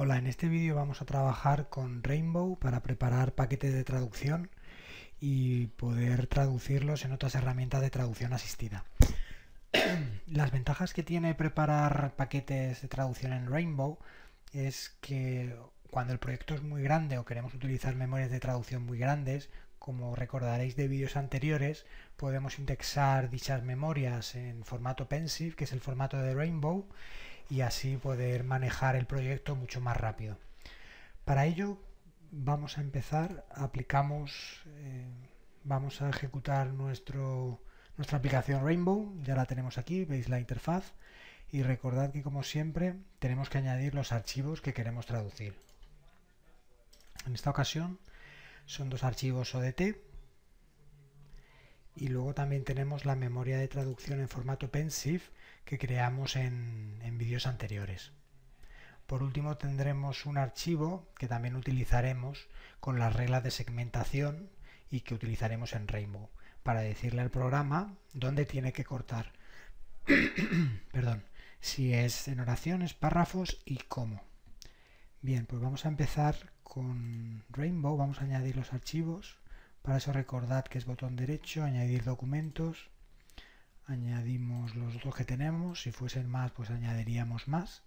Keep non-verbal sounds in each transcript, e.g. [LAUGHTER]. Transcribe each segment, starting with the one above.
Hola, en este vídeo vamos a trabajar con Rainbow para preparar paquetes de traducción y poder traducirlos en otras herramientas de traducción asistida. [CLEARS THROAT] Las ventajas que tiene preparar paquetes de traducción en Rainbow es que cuando el proyecto es muy grande o queremos utilizar memorias de traducción muy grandes, como recordaréis de vídeos anteriores, podemos indexar dichas memorias en formato PENSIF, que es el formato de Rainbow, y así poder manejar el proyecto mucho más rápido. Para ello vamos a empezar, aplicamos, eh, vamos a ejecutar nuestra aplicación Rainbow, ya la tenemos aquí, veis la interfaz, y recordad que como siempre tenemos que añadir los archivos que queremos traducir. En esta ocasión son dos archivos ODT y luego también tenemos la memoria de traducción en formato PENSIF que creamos en, vídeos anteriores. Por último tendremos un archivo que también utilizaremos con las reglas de segmentación y que utilizaremos en Rainbow para decirle al programa dónde tiene que cortar. [COUGHS] Perdón, si es en oraciones, párrafos y cómo. Bien, pues vamos a empezar con Rainbow, vamos a añadir los archivos. Para eso recordad que es botón derecho, añadir documentos, añadimos los dos que tenemos, si fuesen más pues añadiríamos más.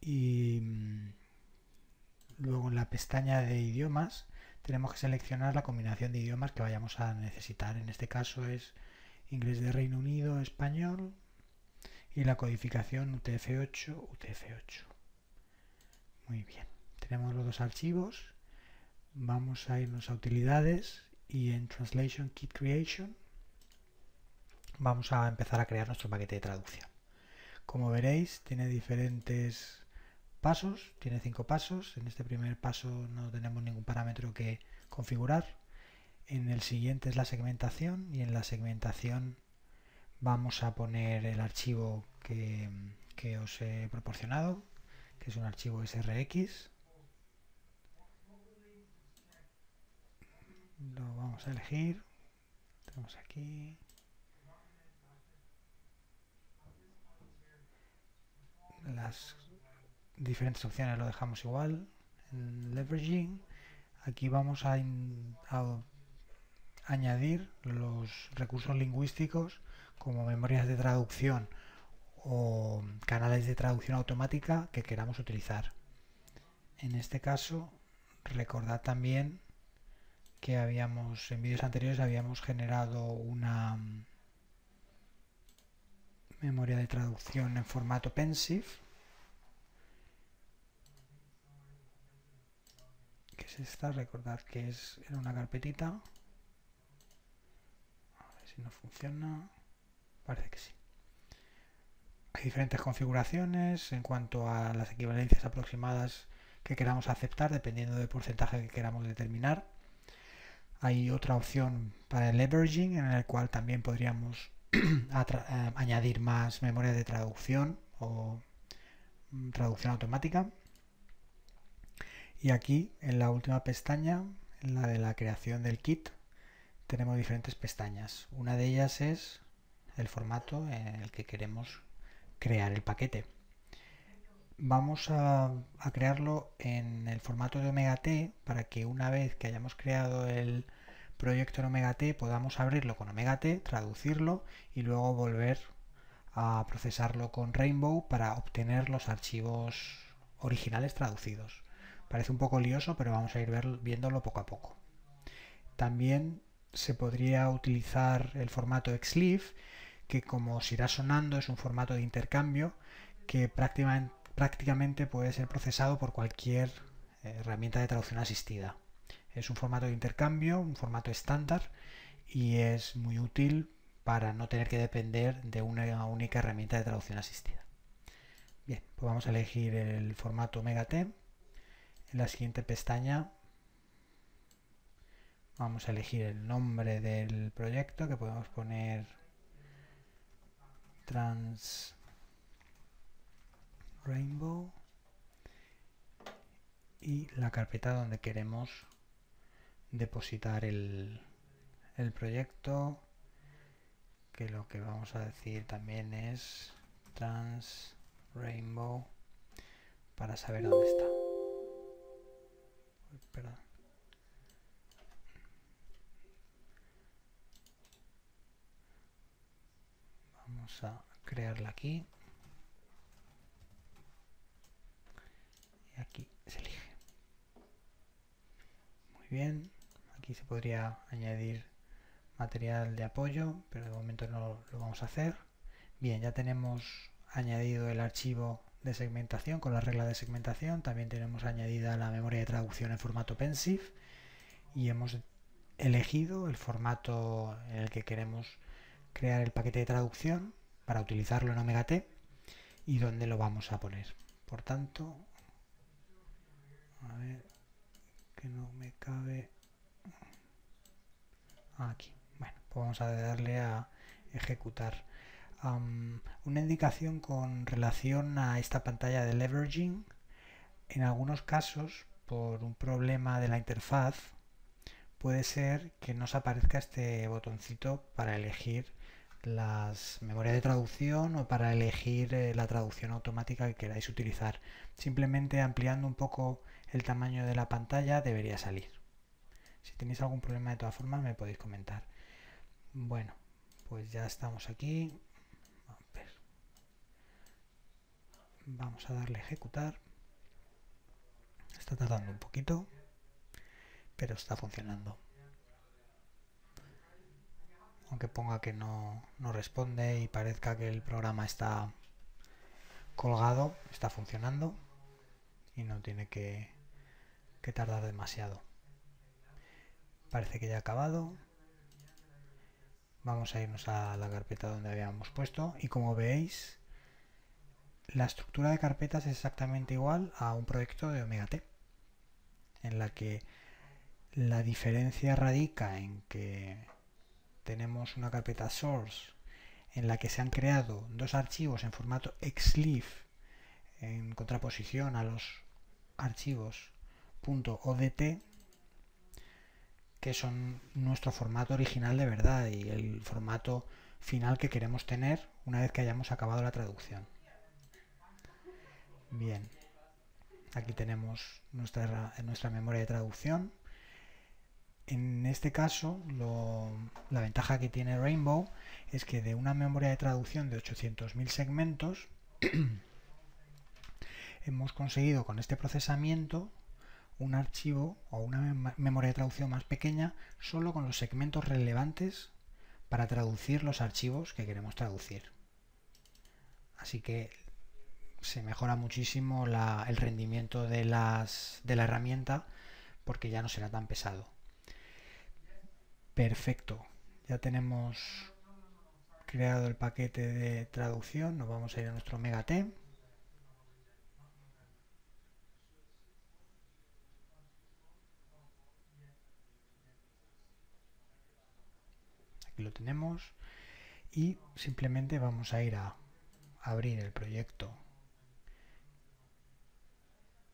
Y mm, luego en la pestaña de idiomas tenemos que seleccionar la combinación de idiomas que vayamos a necesitar, en este caso es inglés de Reino Unido, español y la codificación UTF-8, UTF-8. Muy bien, tenemos los dos archivos, vamos a irnos a utilidades y en Translation Kit Creation vamos a empezar a crear nuestro paquete de traducción. Como veréis, tiene diferentes pasos, tiene cinco pasos. En este primer paso no tenemos ningún parámetro que configurar. En el siguiente es la segmentación y en la segmentación vamos a poner el archivo que, que os he proporcionado, que es un archivo SRX. Lo vamos a elegir. Tenemos aquí. Las diferentes opciones lo dejamos igual en leveraging. Aquí vamos a, añadir los recursos lingüísticos como memorias de traducción o canales de traducción automática que queramos utilizar. En este caso recordad también que habíamos en vídeos anteriores habíamos generado una memoria de traducción en formato pensive. Que es esta, recordad que es en una carpetita. A ver si no funciona. Parece que sí. Hay diferentes configuraciones en cuanto a las equivalencias aproximadas que queramos aceptar dependiendo del porcentaje que queramos determinar hay otra opción para el leveraging en el cual también podríamos [CLEARS THROAT] eh, añadir más memoria de traducción o mm, traducción automática. Y aquí en la última pestaña, en la de la creación del kit, tenemos diferentes pestañas. Una de ellas es el formato en el que queremos crear el paquete. Vamos a, a crearlo en el formato de Omega T para que una vez que hayamos creado el, proyecto en Omega T podamos abrirlo con Omega T, traducirlo y luego volver a procesarlo con Rainbow para obtener los archivos originales traducidos. Parece un poco lioso, pero vamos a ir viéndolo poco a poco. También se podría utilizar el formato XLIF, que como os irá sonando es un formato de intercambio que prácticamente puede ser procesado por cualquier eh, herramienta de traducción asistida. Es un formato de intercambio, un formato estándar y es muy útil para no tener que depender de una única herramienta de traducción asistida. Bien, pues vamos a elegir el formato T. En la siguiente pestaña vamos a elegir el nombre del proyecto que podemos poner Trans Rainbow y la carpeta donde queremos depositar el, el proyecto que lo que vamos a decir también es trans rainbow para saber dónde está. Vamos a crearla aquí. Y aquí se elige. Muy bien. Aquí se podría añadir material de apoyo, pero de momento no lo vamos a hacer. Bien, ya tenemos añadido el archivo de segmentación con la regla de segmentación. También tenemos añadida la memoria de traducción en formato PENSIF y hemos elegido el formato en el que queremos crear el paquete de traducción para utilizarlo en Omega T y dónde lo vamos a poner. Por tanto, a ver que no me cabe aquí. Bueno, pues vamos a darle a ejecutar. una indicación con relación a esta pantalla de leveraging. En algunos casos, por un problema de la interfaz, puede ser que nos aparezca este botoncito para elegir las memorias de traducción o para elegir eh, la traducción automática que queráis utilizar. Simplemente ampliando un poco el tamaño de la pantalla debería salir. Si tenéis algún problema de todas formas me podéis comentar. Bueno, pues ya estamos aquí. Vamos a darle a ejecutar. Está tardando un poquito, pero está funcionando aunque ponga que no, responde y parezca que el programa está colgado, está funcionando y no tiene que, que tardar demasiado. Parece que ya ha acabado. Vamos a irnos a la carpeta donde habíamos puesto y como veis la estructura de carpetas es exactamente igual a un proyecto de Omega T en la que la diferencia radica en que tenemos una carpeta source en la que se han creado dos archivos en formato xlib en contraposición a los archivos .odt que son nuestro formato original de verdad y el formato final que queremos tener una vez que hayamos acabado la traducción. Bien, aquí tenemos nuestra, nuestra memoria de traducción en este caso, la ventaja que tiene Rainbow es que de una memoria de traducción de 800.000 segmentos, [CLEARS THROAT] hemos conseguido con este procesamiento un archivo o una memoria de traducción más pequeña solo con los segmentos relevantes para traducir los archivos que queremos traducir. Así que se mejora muchísimo el rendimiento de, las, de la herramienta porque ya no será tan pesado. Perfecto. Ya tenemos creado el paquete de traducción. Nos vamos a ir a nuestro Megat. Aquí lo tenemos. Y simplemente vamos a ir a abrir el proyecto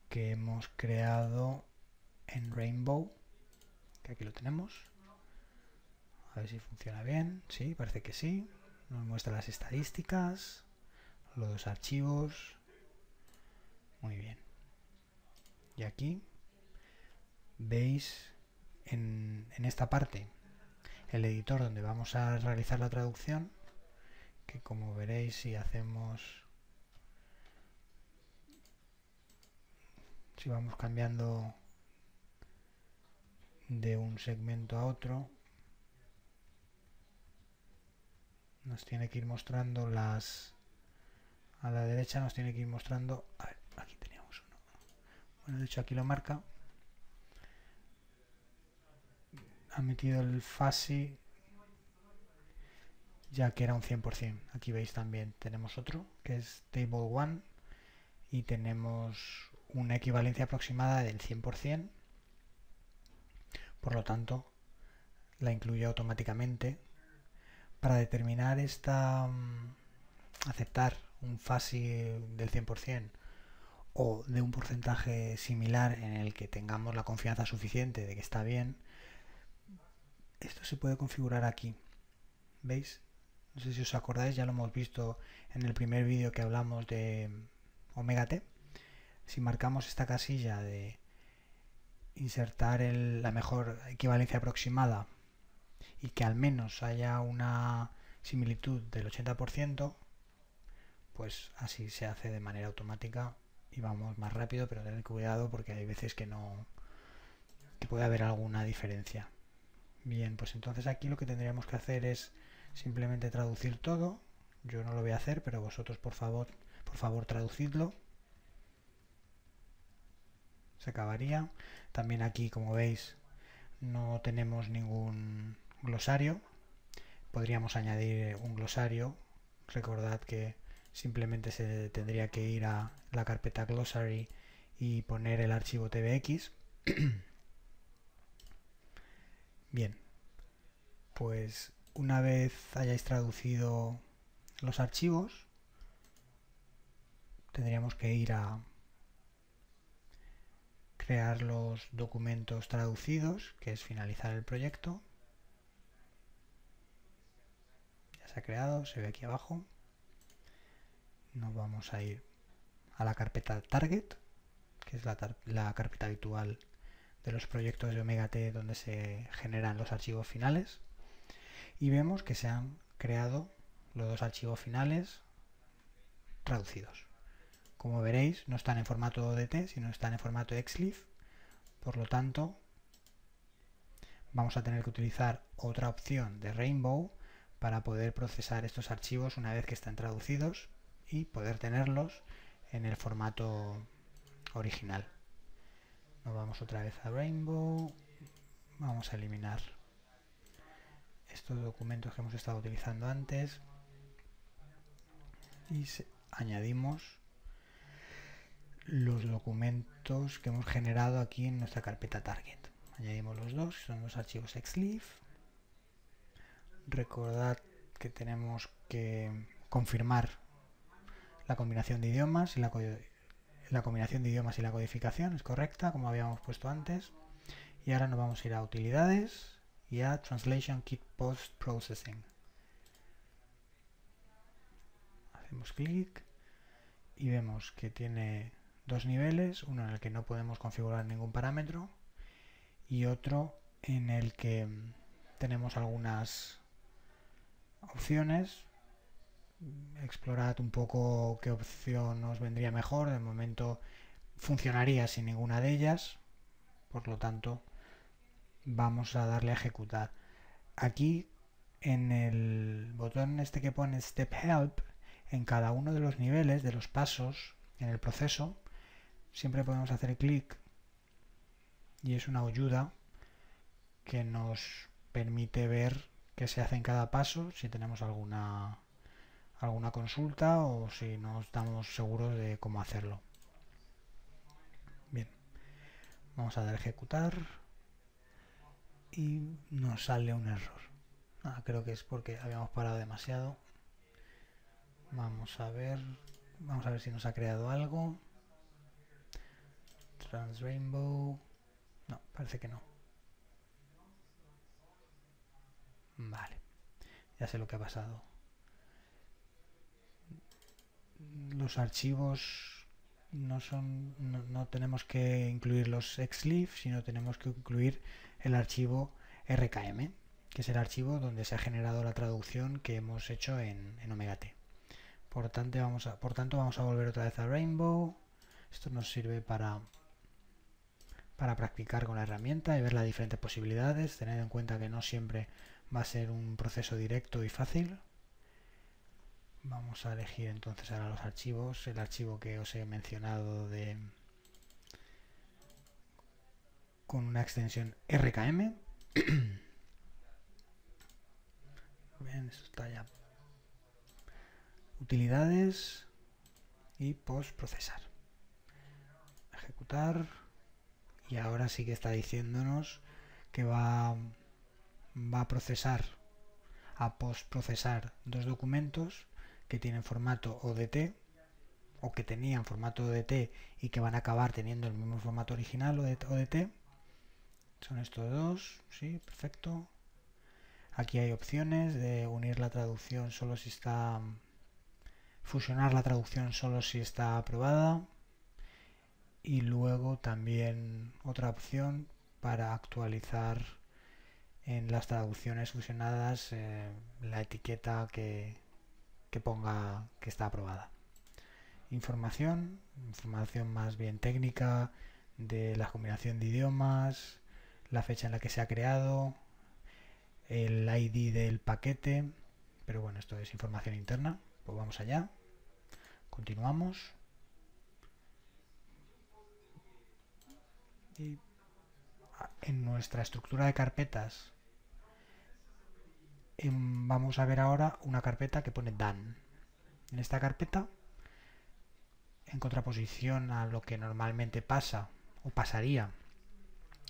que hemos creado en Rainbow. Que aquí lo tenemos. A ver si funciona bien. Sí, parece que sí. Nos muestra las estadísticas, los archivos. Muy bien. Y aquí veis en, en esta parte el editor donde vamos a realizar la traducción que como veréis si hacemos si vamos cambiando de un segmento a otro nos tiene que ir mostrando las a la derecha nos tiene que ir mostrando a ver, aquí teníamos uno. Bueno de hecho aquí lo marca ha metido el fuzzy ya que era un 100% aquí veis también tenemos otro que es table 1 y tenemos una equivalencia aproximada del 100% por lo tanto la incluye automáticamente. Para determinar esta mm, aceptar un fuzzy del 100% o de un porcentaje similar en el que tengamos la confianza suficiente de que está bien, esto se puede configurar aquí. ¿Veis? No sé si os acordáis, ya lo hemos visto en el primer vídeo que hablamos de Omega T. si marcamos esta casilla de insertar la mejor equivalencia aproximada y que al menos haya una similitud del 80%, pues así se hace de manera automática y vamos más rápido, pero tener cuidado porque hay veces que no que puede haber alguna diferencia. Bien, pues entonces aquí lo que tendríamos que hacer es simplemente traducir todo. Yo no lo voy a hacer, pero vosotros por favor, por favor traducidlo. Se acabaría. También aquí, como veis, no tenemos ningún glosario. Podríamos añadir un glosario. Recordad que simplemente se tendría que ir a la carpeta glossary y poner el archivo tvx. [CLEARS THROAT] Bien, pues una vez hayáis traducido los archivos, tendríamos que ir a crear los documentos traducidos, que es finalizar el proyecto. Ya se ha creado, se ve aquí abajo. Nos vamos a ir a la carpeta target, que es la, la carpeta habitual de los proyectos de Omega T donde se generan los archivos finales y vemos que se han creado los dos archivos finales traducidos. Como veréis, no están en formato ODT, sino están en formato XLIF. Por lo tanto, vamos a tener que utilizar otra opción de Rainbow para poder procesar estos archivos una vez que están traducidos y poder tenerlos en el formato original. Nos vamos otra vez a Rainbow. Vamos a eliminar estos documentos que hemos estado utilizando antes. Y añadimos los documentos que hemos generado aquí en nuestra carpeta target. Añadimos los dos, son los archivos xlif. Recordad que tenemos que confirmar la combinación de idiomas y la la combinación de idiomas y la codificación es correcta, como habíamos puesto antes. Y ahora nos vamos a ir a utilidades y a Translation Kit Post Processing. Hacemos clic y vemos que tiene dos niveles, uno en el que no podemos configurar ningún parámetro y otro en el que tenemos algunas opciones explorad un poco qué opción nos vendría mejor. De momento funcionaría sin ninguna de ellas. Por lo tanto, vamos a darle a ejecutar. Aquí en el botón este que pone Step Help, en cada uno de los niveles, de los pasos en el proceso, siempre podemos hacer clic y es una ayuda que nos permite ver qué se hace en cada paso, si tenemos alguna alguna consulta o si no estamos seguros de cómo hacerlo. Bien, vamos a dar ejecutar y nos sale un error. Ah, creo que es porque habíamos parado demasiado. Vamos a ver, vamos a ver si nos ha creado algo. Trans Rainbow. No, parece que no. Vale, ya sé lo que ha pasado. Los archivos no son no, tenemos que incluir los xlif sino tenemos que incluir el archivo rkm que es el archivo donde se ha generado la traducción que hemos hecho en, en omega t. Por tanto vamos a por tanto vamos a volver otra vez a rainbow. Esto nos sirve para para practicar con la herramienta y ver las diferentes posibilidades tener en cuenta que no siempre va a ser un proceso directo y fácil Vamos a elegir entonces ahora los archivos, el archivo que os he mencionado de con una extensión RKM. [CLEARS THROAT] Bien, eso está ya. Utilidades y post procesar. Ejecutar. Y ahora sí que está diciéndonos que va, va a procesar, a post procesar dos documentos que tienen formato ODT o que tenían formato ODT y que van a acabar teniendo el mismo formato original ODT. Son estos dos, sí, perfecto. Aquí hay opciones de unir la traducción solo si está fusionar la traducción solo si está aprobada y luego también otra opción para actualizar en las traducciones fusionadas eh, la etiqueta que, que ponga que está aprobada. Información, información más bien técnica de la combinación de idiomas, la fecha en la que se ha creado, el ID del paquete, pero bueno, esto es información interna, pues vamos allá, continuamos. Y en nuestra estructura de carpetas vamos a ver ahora una carpeta que pone done. En esta carpeta, en contraposición a lo que normalmente pasa o pasaría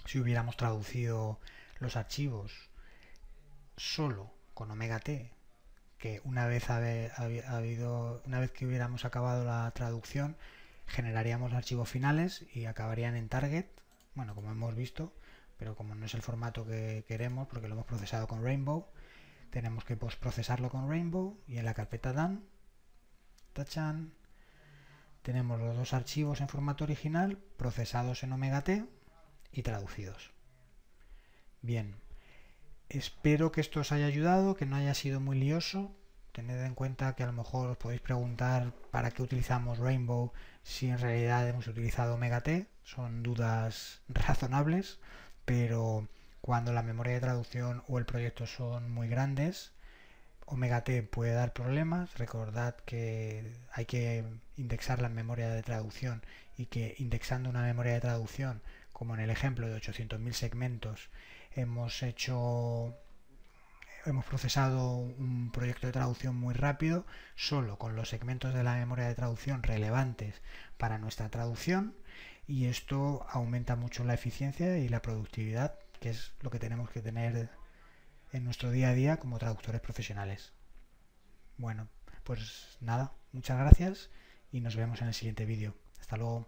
si hubiéramos traducido los archivos solo con omega t que una vez habido una vez que hubiéramos acabado la traducción generaríamos archivos finales y acabarían en target bueno como hemos visto pero como no es el formato que queremos porque lo hemos procesado con Rainbow tenemos que procesarlo con Rainbow y en la carpeta dan tachan tenemos los dos archivos en formato original procesados en omega t y traducidos. Bien, espero que esto os haya ayudado, que no haya sido muy lioso. Tened en cuenta que a lo mejor os podéis preguntar para qué utilizamos Rainbow si en realidad hemos utilizado Omega T. Son dudas [LAUGHS] razonables, pero cuando la memoria de traducción o el proyecto son muy grandes, Omega T puede dar problemas. Recordad que hay que indexar la memoria de traducción y que indexando una memoria de traducción como en el ejemplo de 800.000 segmentos, hemos hecho hemos procesado un proyecto de traducción muy rápido solo con los segmentos de la memoria de traducción relevantes para nuestra traducción y esto aumenta mucho la eficiencia y la productividad que es lo que tenemos que tener en nuestro día a día como traductores profesionales. Bueno, pues nada, muchas gracias y nos vemos en el siguiente vídeo. Hasta luego.